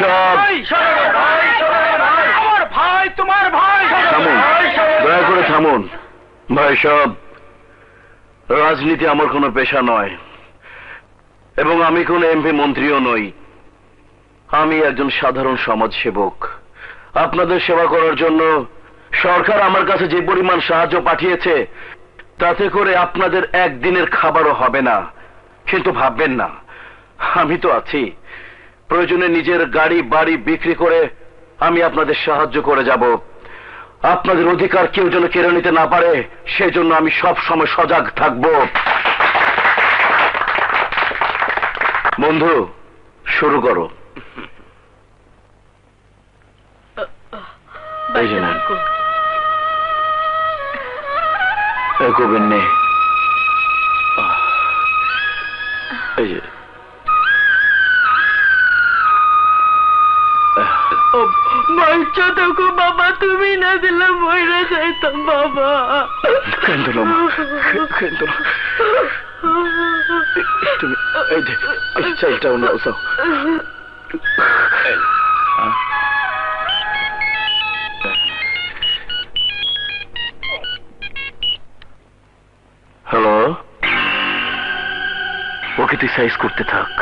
সব। আমার ভাই তোমার ভাই থামুন দয়া করে থামুন। ভাই সব রাজনীতি আমার কোনো পেশা নয়। এবং আমি কোনো এমপি মন্ত্রীও নই। আমি একজন সাধারণ সমাজসেবক। আপনাদের সেবা করার জন্য সরকার আমার কাছে যে পরিমাণ সাহায্য পাঠিয়েছে তাতে করে আপনাদের একদিনের খাবারও হবে না। কিন্তু ভাববেন না আমি তো আছি। প্রয়োজনে নিজের গাড়ি, বাড়ি বিক্রি করে আমি আপনাদের সাহায্য করে যাব। আপনাদের অধিকার কেউ যেন কেড়ে নিতে না পারে, সেজন্য আমি সব সময় সজাগ থাকব। বন্ধু, শুরু করো। কবির নে এই যে। দেখো বাবা তুমি না দিলে মরে যাইতাম বাবা। কেন্দ্র কেন্দ্র তুমি এই যে এই চাইটাও নাও যাও। হ্যালো? ওকে তুই সাইজ করতে থাক।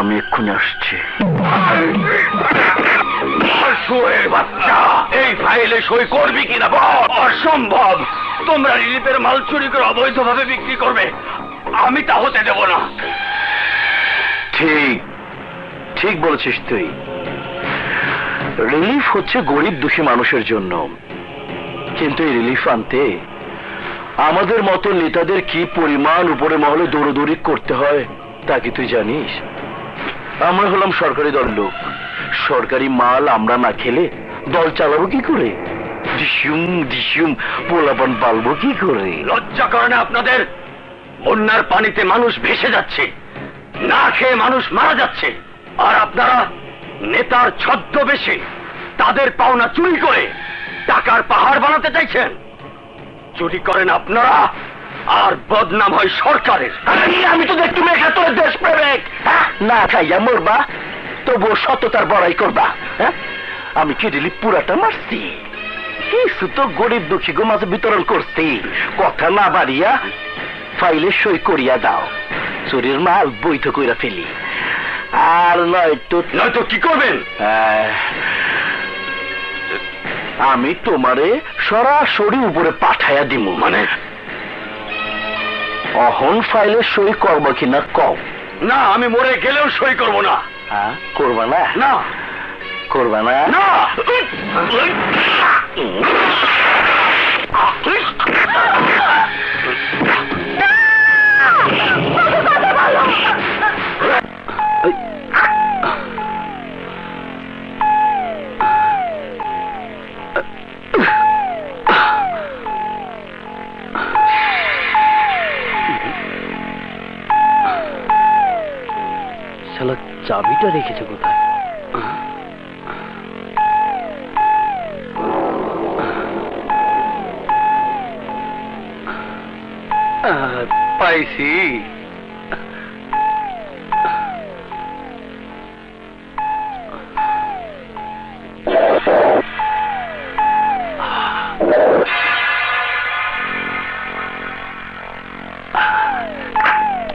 আমি এক্ষুনি আসছি। বাচ্চা এই ফাইলে সই করবি কিনা বল? অসম্ভব। তোমরা রিলিফের মাল চুরি করে অবৈধভাবে বিক্রি করবে। আমি তা হতে দেব না। ঠিক ঠিক বলেছিস তুই। রিলিফ হচ্ছে গরিব দুঃখী মানুষের জন্য। কিন্তু এই রিলিফ আনতে আমাদের মতো নেতাদের কি পরিমাণ উপরে মহলে দৌড়দৌড়ি করতে হয় তা কি তুই জানিস? আমরা হলাম সরকারি দল লোক। সরকারি মাল আমরা না খেলে দল চালাবো কি করে? ডিসিউম ডিসিউম পোলাপান পালবো কি করে? লজ্জা করে না আপনাদের? বন্যার পানিতে মানুষ ভেসে যাচ্ছে। না খেয়ে মানুষ মারা যাচ্ছে। আর আপনারা নেতার ছদ্মবেশে তাদের পাওনা চুরি করে টাকার পাহাড় বানাতে চাইছেন। চুরি করেন আপনারা আর বদনাম হয় সরকারের। আমি তো দেখতে মেঘা তোর দেশ প্রেমিক না খাইয়া মরবা তবুও সততার বড়াই করবা হ্যাঁ? আমি কি রিলি পুরাটা মারছি। কিছু তো গরিব দুঃখী গো মাঝে বিতরণ করছি? কথা না বাড়িয়া ফাইলে সই করিয়া দাও। চুরির মাল বৈধ কইরা ফেলি। আর নয়তো নয়তো কি করবেন? আমি তোমারে সরাসরি উপরে পাঠাইয়া দিব মানে? অহন ফাইলে সই করব কিনা কম না আমি মরে গেলেও সই করব না। হ্যাঁ? করবা না? না। করবা না? না। চাবিটা রেখেছে কোথায় আহ, পাইছি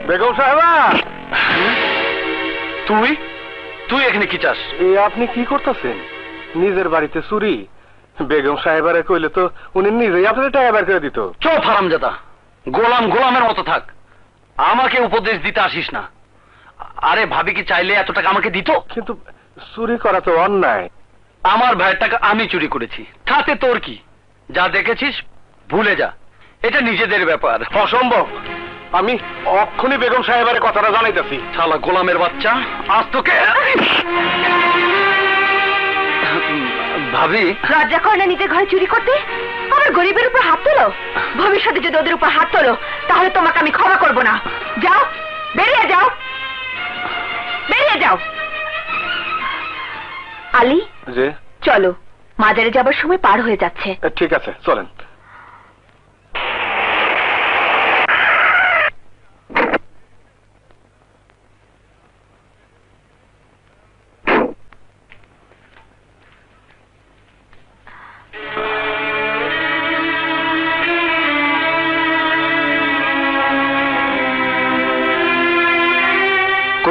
বেগম সাহেবা তুই তুই এখানে কি চাস? এ আপনি কি করতেছেন? নিজের বাড়িতে চুরি? বেগম সাহেবারে কইলে তো উনি নিজেই আপনার টাকা বের করে দিত। চোপ হারামজাদা গোলাম গোলামের মতো থাক। আমাকে উপদেশ দিতে আসিস না। আরে ভাবি কি চাইলে এত টাকা আমাকে দিত? কিন্তু চুরি করা তো অন্যায়। আমার ভাইয়ের টাকা আমি চুরি করেছি। তাতে তোর কি? যা দেখেছিস ভুলে যা। এটা নিজেদের ব্যাপার। অসম্ভব। আমি অক্ষণি বেগম সাহেবের কথাটা জানাইতেছি। শালা গোলামের বাচ্চা। আজ তোকে ভাবি। লজ্জা করে না নিজের ঘরে চুরি করতে? আমার গরিবের উপর হাত তোলো। ভবিষ্যতে যদি ওদের উপর হাত তোলো তাহলে তোমাকে আমি ক্ষমা করব না। যাও বেরিয়ে যাও। বেরিয়ে যাও। আলী যে চলো। মাজারে যাবার সময় পার হয়ে যাচ্ছে। ঠিক আছে চলেন।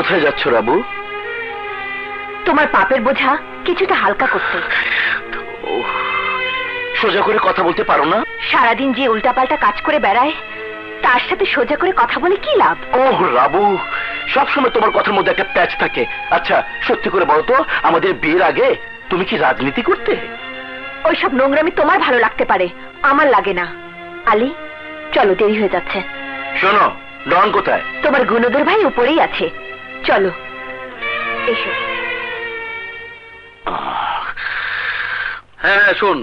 কোথায় যাচ্ছ রাবু? তোমার পাপের বোঝা কিছুটা হালকা করতে। সোজা করে কথা বলতে পারো না? সারাদিন যে উল্টাপাল্টা কাজ করে বেড়ায় তার সাথে সোজা করে কথা বলে কি লাভ? ওহ রাবু সবসময় তোমার কথার মধ্যে একটা প্যাচ থাকে। আচ্ছা সত্যি করে বলো তো আমাদের বিয়ের আগে তুমি কি রাজনীতি করতে? ওইসব নোংরামি তোমার ভালো লাগতে পারে আমার লাগে না। আলী চলো দেরি হয়ে যাচ্ছে। শোনো ডন কোথায়? তোমার গুণদর ভাই উপরেই আছে। চলো। এসো। হ্যাঁ শোন।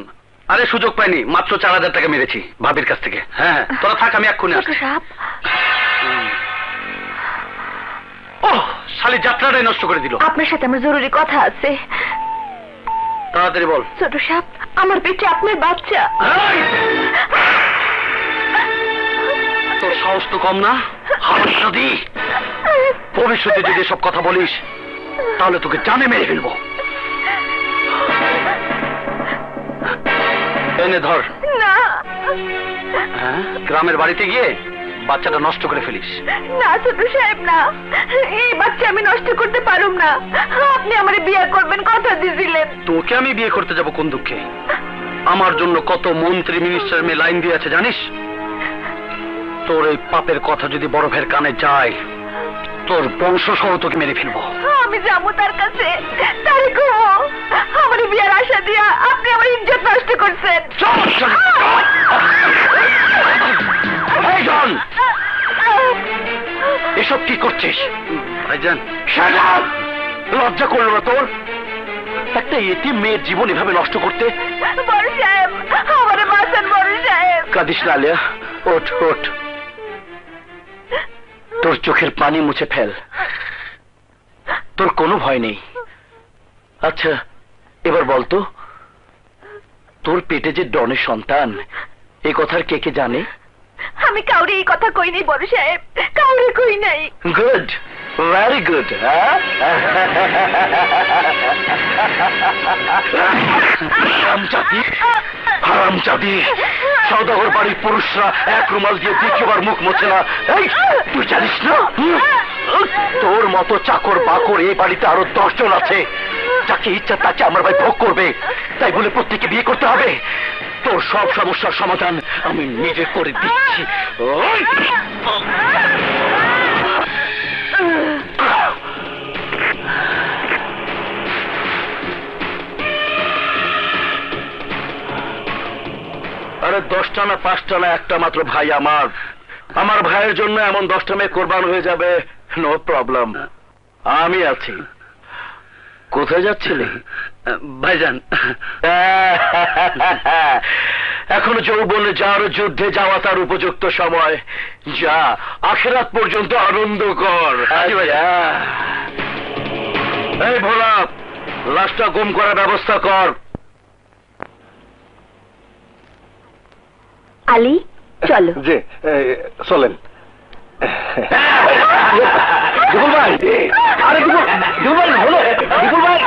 আরে সুযোগ পাইনি মাত্র চার হাজার টাকা মেরেছি ভাবির কাছ থেকে। হ্যাঁ হ্যাঁ তোরা থাক আমি এক্ষুনি আসছি। ও শালি যাত্রাটাই নষ্ট করে দিল। আপনার সাথে আমার জরুরি কথা আছে। তাড়াতাড়ি বল। ছোট সাপ আমার পেটে আপনার বাচ্চা। তোর সাহস তো কম না? হাওয়ার সাদি ভবিষ্যতে যদি সব কথা বলিস তাহলে তোকে জানে মেরে ফেলব। এনে ধর। হ্যাঁ? গ্রামের বাড়িতে গিয়ে বাচ্চাটা নষ্ট করে ফেলিস। না ছোট সাহেব না। এই বাচ্চা আমি নষ্ট করতে পারুম না। আপনি আমার বিয়ে করবেন কথা দিয়েছিলেন তোকে আমি বিয়ে করতে যাব কোন দুঃখে? আমার জন্য কত মন্ত্রী মিনিস্টার মেয়ে লাইন দিয়ে আছে জানিস? তোর এই পাপের কথা যদি বড় ভাইয়ের কানে যায় তোর বংশ সহ তোকে মেরে ফেলব। আমি যাব তার কাছে। তাই গো আমার বিয়ার আশা দিয়া আপনি আমার ইজ্জত নষ্ট করছেন। এসব কি করছিস? ভাইজান! লজ্জা করল না তোর? একটা এটি মেয়ের জীবন এভাবে নষ্ট করতে? বড় সাহেব আমার বাঁচান বড় সাহেব। কাঁদিস না আলিয়া। ওঠ ওঠ। তোর চোখের পানি মুছে ফেল। তোর কোনো ভয় নেই। আচ্ছা এবার বলতো তোর পেটে যে ডনের সন্তান এ কথার কে কে জানে? আমি কাউরে এই কথা কই নাই বড় সাহেব। কাউরে কই নাই। গুড। ভেরি গুড হারামজাদি হারামজাদি সৌদাগর বাড়ির পুরুষরা এক রুমাল দিয়ে দ্বিতীয়বার মুখ মোছে না। তুই জানিস না? তোর মতো চাকর বাকর এই বাড়িতে আরও দশজন আছে। যাকে ইচ্ছা তাকে আমার ভাই ভোগ করবে। তাই বলে প্রত্যেককে বিয়ে করতে হবে। তোর সব সমস্যার সমাধান আমি নিজে করে দিচ্ছি। দশটা না পাঁচটা না একটা মাত্র ভাই আমার। আমার ভাইয়ের জন্য এমন দশটা মেয়ে কোরবান হয়ে যাবে নো প্রবলেম আমি আছি। কোথায় যাচ্ছিলে? ভাইজান। এখনও যৌবনে যার যুদ্ধে যাওয়া তার উপযুক্ত সময়। যা আখেরাত পর্যন্ত আনন্দ কর। জি এই ভোলা লাশটা গুম করার ব্যবস্থা কর। আলী চলো। যে চলেন। বিপুল ভাই আরে বিপুল বিপুল ভাই হলো বিপুল ভাই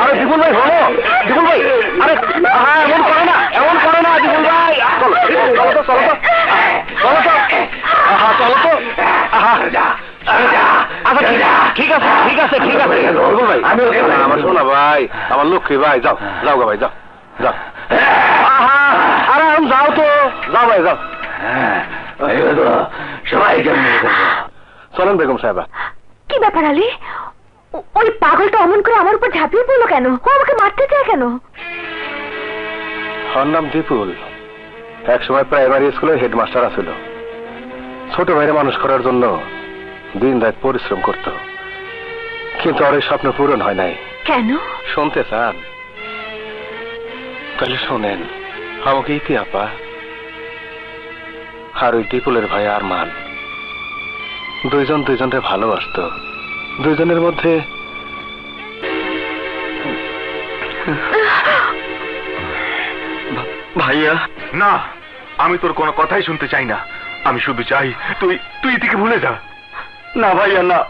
আরে বিপুল ভাই হলো বিপুল ভাই আরে হ্যাঁ এমন করে না এমন করে না বিপুল ভাই চলো চলো তো চলো তো চলো তো আহা চলো তো ঠিক আছে ঠিক আছে ঠিক আছে। বিপুল ভাই আমার শোনা ভাই আমার লক্ষ্মী ভাই যাও যাও গো ভাই যাও যাও। আহা আরে যাও তো। যাও ভাই যাও। সবাইকে চলেন বেগম সাহেবা। কি ব্যাপার আলী? ওই পাগলটা অমন করে আমার উপর ঝাঁপিয়ে পড়ল কেন? ও আমাকে মারতে চায় কেন? ওর নাম দীপুল। এক সময় প্রাইমারি স্কুলের হেডমাস্টার আছিল। ছোট ভাইরে মানুষ করার জন্য দিন রাত পরিশ্রম করত। কিন্তু এই স্বপ্ন পূরণ হয় নাই। কেন? শুনতে চান? তাহলে শোনেন আমাকে ইতি আপা আর ওই দীপুলের ভাই আর মান দুইজন দুইজনকে ভালোবাসত। দুইজনের মধ্যে ভাইয়া? না আমি তোর কোনো কথাই শুনতে চাই না। আমি শুধু চাই তুই তুই ইতিকে ভুলে যা। না ভাইয়া না।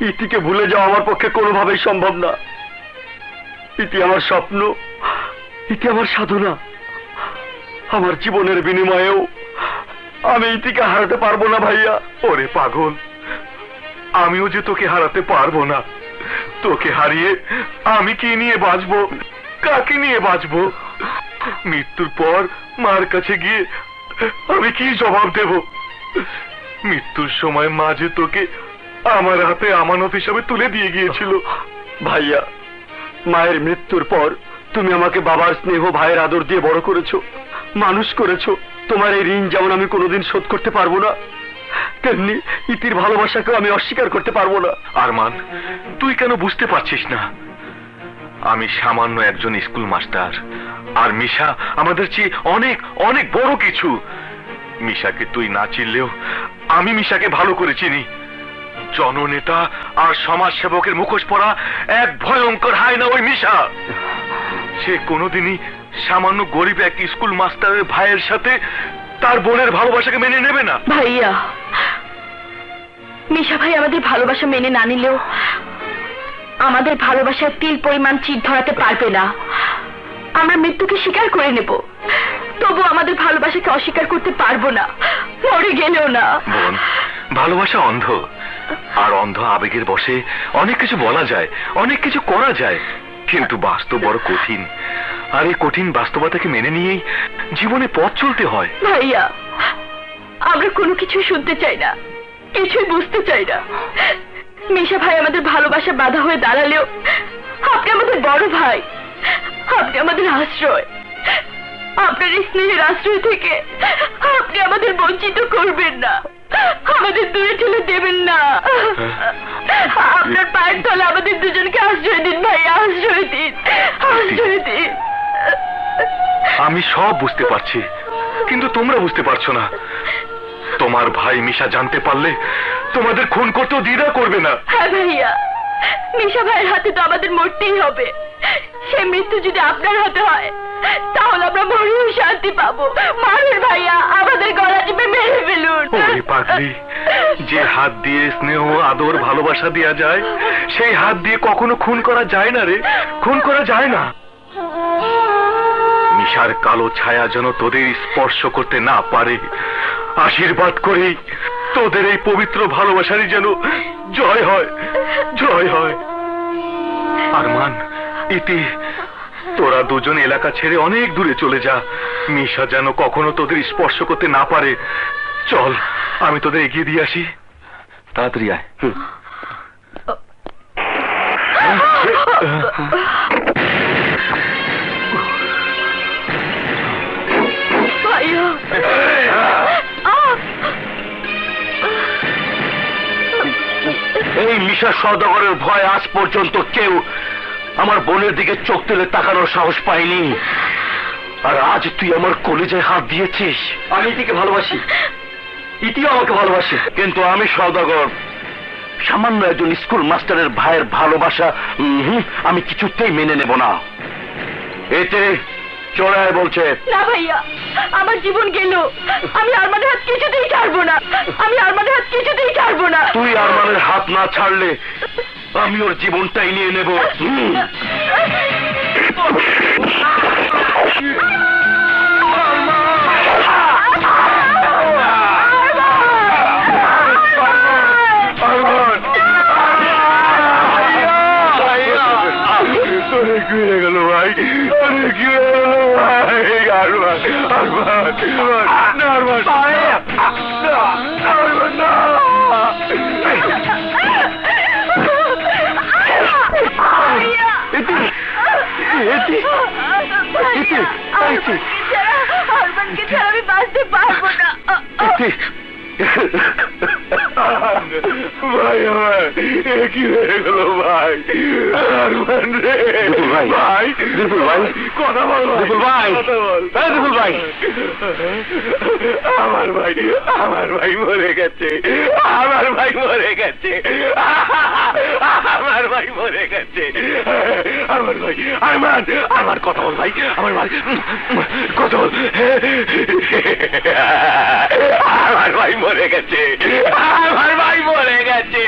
ইতিকে ভুলে যাওয়া আমার পক্ষে কোনোভাবেই সম্ভব না। ইতি আমার স্বপ্ন। ইতি আমার সাধনা। আমার জীবনের বিনিময়েও আমি ইতিকে হারাতে পারব না, ভাইয়া। ওরে পাগল। আমিও যে তোকে হারাতে পারব না। তোকে হারিয়ে আমি কি নিয়ে বাঁচবো? কাকে নিয়ে বাঁচবো? মৃত্যুর পর মার কাছে গিয়ে আমি কি জবাব দেব? মৃত্যুর সময় মা যে তোকে আমার হাতে আমানত হিসাবে তুলে দিয়ে গিয়েছিল। ভাইয়া, মায়ের মৃত্যুর পর তুমি আমাকে বাবার স্নেহ, ভাইয়ের আদর দিয়ে বড় করেছ। মানুষ করেছ। তোমার এই ঋণ যেমন আমি কোনোদিন শোধ করতে পারব না, তেমনি ইতির ভালোবাসাকেও আমি অস্বীকার করতে পারব না। আরমান, তুই কেন বুঝতে পারছিস না? আমি সামান্য একজন স্কুল মাস্টার, আর মিশা আমাদের চেয়ে অনেক অনেক বড় কিছু। মিশাকে তুই না চিনলেও আমি মিশাকে ভালো করে চিনি। জননেতা আর সমাজ সেবকের মুখোশ পরা এক ভয়ঙ্কর হায় না ওই মিশা। সে কোনোদিনই সামান্য গরিব এক স্কুল মাস্টারের ভাইয়ের সাথে তার বোনের ভালোবাসাকে মেনে নেবে না? ভাইয়া মিশা ভাই আমাদের ভালোবাসা মেনে না নিলেও আমাদের ভালোবাসার তিল পরিমাণ চিট ধরাতে পারবে না। আমরা মৃত্যুকে স্বীকার করে নেব। তবু আমাদের ভালোবাসাকে অস্বীকার করতে পারব না। মরে গেলেও না। বোন ভালোবাসা অন্ধ। আর অন্ধ আবেগের বসে অনেক কিছু বলা যায় অনেক কিছু করা যায়। কিন্তু বাস্তব বড় কঠিন। আর এই কঠিন বাস্তবতাকে মেনে নিয়েই জীবনে পথ চলতে হয়। ভাইয়া, আমরা কোনো কিছুই শুনতে চাই না। কিছুই বুঝতে চাই না। মিশা ভাই আমাদের ভালোবাসা বাধা হয়ে দাঁড়ালেও আপনি আমাদের বড় ভাই। আপনি আমাদের আশ্রয়। আপনার স্নেহের আশ্রয় থেকে আপনি আমাদের বঞ্চিত করবেন না। আমাদের দূরে ঠেলে দেবেন না। আপনার পায়ের তলে আমাদের দুজনকে আশ্রয় দিন ভাই আশ্রয় দিন আশ্রয় দিন। আমি সব বুঝতে পারছি কিন্তু তোমরা বুঝতে পারছ না। তোমার ভাই মিশা জানতে পারলে তোমাদের খুন করতেও দ্বিধা করবে না। হ্যাঁ ভাইয়া মিশা ভাইয়ের হাতে তো আমাদের মরতেই হবে। সে মৃত্যু যদি আপনার হাতে হয় তাহলে আমরা মরেও শান্তি পাবো। মারুন ভাইয়া আমাদের গলা টিপে মেরে ফেলুন। ওরে পাগলি যে হাত দিয়ে স্নেহ আদর ভালোবাসা দেয়া যায় সেই হাত দিয়ে কখনো খুন করা যায় না রে। খুন করা যায় না। মিশার কালো ছায়া যেন তোদের স্পর্শ করতে না পারে। আশীর্বাদ করেই তোদের এই পবিত্র ভালোবাসারই যেন জয় হয় জয় হয়। আরমান ইতি তোরা দুজন এলাকা ছেড়ে অনেক দূরে চলে যা। মিশা যেন কখনো তোদের স্পর্শ করতে না পারে। চল আমি তোদের এগিয়ে দিয়ে আসি। তাড়াতাড়ি আয়। এই মিশা সদাগরের ভয় আজ পর্যন্ত কেউ আমার বোনের দিকে চোখ তুলে তাকানোর সাহস পায়নি। আর আজ তুই আমার কলেজে হাত দিয়েছিস। আমি ইতিকে ভালোবাসি। ইতিও আমাকে ভালোবাসে। কিন্তু আমি সদাগর সামান্য একজন স্কুল মাস্টারের ভাইয়ের ভালোবাসা আমি কিছুতেই মেনে নেব না। এতে চড়ায় বলছে না ভাইয়া আমার জীবন গেল আমি আরমানের হাত কিছুতেই ছাড়বো না আমি আরমানের হাত কিছুতেই ছাড়বো না তুই আরমানের হাত না ছাড়লে আমি ওর জীবনটাই নিয়ে নেব হুম। তোরে কি হয়ে গেল ভাই তোরে কি হয়ে গেল ভাই আমার কি হয়ে গেল ভাই। ভাই, বিপুল ভাই, কথা বল বিপুল ভাই, বিপুল ভাই। আমার ভাই আমার ভাই মরে গেছে। আমার ভাই মরে গেছে। আমার ভাই মরে গেছে। আমার ভাই আমার আমার কথা বল ভাই। আমার ভাই কথা বল। আমার ভাই মরে গেছে। তোমার ভাই বলে গেছে।